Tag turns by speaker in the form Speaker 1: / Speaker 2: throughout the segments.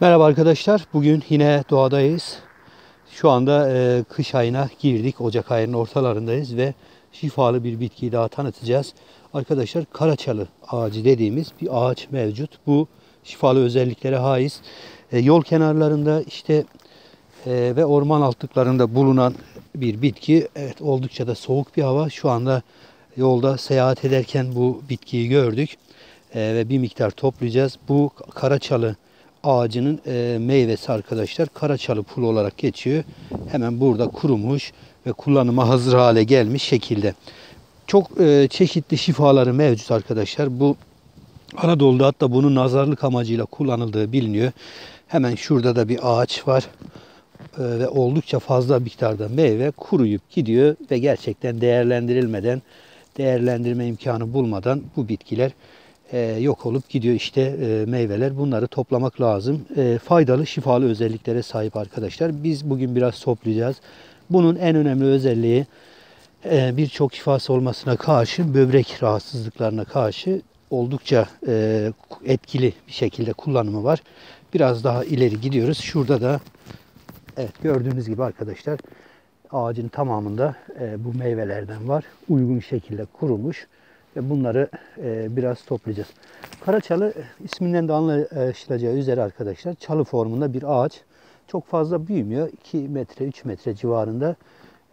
Speaker 1: Merhaba arkadaşlar. Bugün yine doğadayız. Şu anda e, kış ayına girdik. Ocak ayının ortalarındayız ve şifalı bir bitkiyi daha tanıtacağız. Arkadaşlar karaçalı ağacı dediğimiz bir ağaç mevcut. Bu şifalı özelliklere haiz. E, yol kenarlarında işte e, ve orman altlıklarında bulunan bir bitki. Evet oldukça da soğuk bir hava. Şu anda yolda seyahat ederken bu bitkiyi gördük. E, ve bir miktar toplayacağız. Bu karaçalı ağacının e, meyvesi arkadaşlar karaçalı pul olarak geçiyor. Hemen burada kurumuş ve kullanıma hazır hale gelmiş şekilde. Çok e, çeşitli şifaları mevcut arkadaşlar. Bu Anadolu'da hatta bunun nazarlık amacıyla kullanıldığı biliniyor. Hemen şurada da bir ağaç var e, ve oldukça fazla miktarda meyve kuruyup gidiyor ve gerçekten değerlendirilmeden, değerlendirme imkanı bulmadan bu bitkiler e, yok olup gidiyor işte e, meyveler. Bunları toplamak lazım. E, faydalı, şifalı özelliklere sahip arkadaşlar. Biz bugün biraz toplayacağız. Bunun en önemli özelliği e, birçok şifası olmasına karşı böbrek rahatsızlıklarına karşı oldukça e, etkili bir şekilde kullanımı var. Biraz daha ileri gidiyoruz. Şurada da evet gördüğünüz gibi arkadaşlar ağacın tamamında e, bu meyvelerden var. Uygun şekilde kurumuş bunları e, biraz toplayacağız. Karaçalı isminden de anlaşılacağı üzere arkadaşlar çalı formunda bir ağaç. Çok fazla büyümüyor. 2 metre 3 metre civarında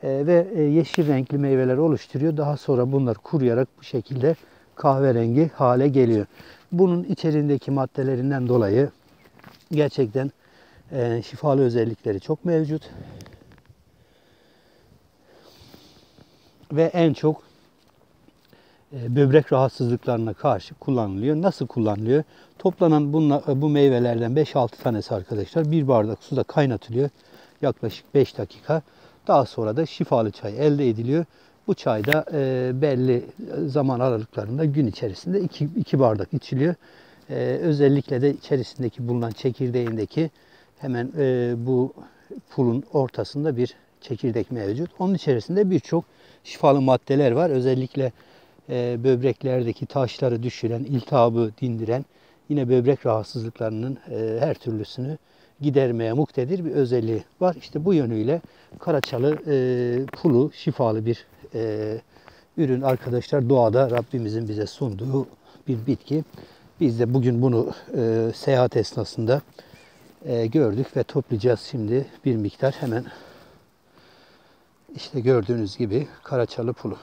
Speaker 1: e, ve e, yeşil renkli meyveler oluşturuyor. Daha sonra bunlar kuruyarak bu şekilde kahverengi hale geliyor. Bunun içerisindeki maddelerinden dolayı gerçekten e, şifalı özellikleri çok mevcut. Ve en çok e, böbrek rahatsızlıklarına karşı kullanılıyor. Nasıl kullanılıyor? Toplanan bunla, e, bu meyvelerden 5-6 tanesi arkadaşlar bir bardak suda kaynatılıyor. Yaklaşık 5 dakika. Daha sonra da şifalı çay elde ediliyor. Bu çay da e, belli zaman aralıklarında gün içerisinde 2, 2 bardak içiliyor. E, özellikle de içerisindeki bulunan çekirdeğindeki hemen e, bu pulun ortasında bir çekirdek mevcut. Onun içerisinde birçok şifalı maddeler var. Özellikle e, böbreklerdeki taşları düşüren, iltihabı dindiren, yine böbrek rahatsızlıklarının e, her türlüsünü gidermeye muktedir bir özelliği var. İşte bu yönüyle karaçalı e, pulu şifalı bir e, ürün arkadaşlar doğada Rabbimizin bize sunduğu bir bitki. Biz de bugün bunu e, seyahat esnasında e, gördük ve toplayacağız şimdi bir miktar hemen işte gördüğünüz gibi karaçalı pulu.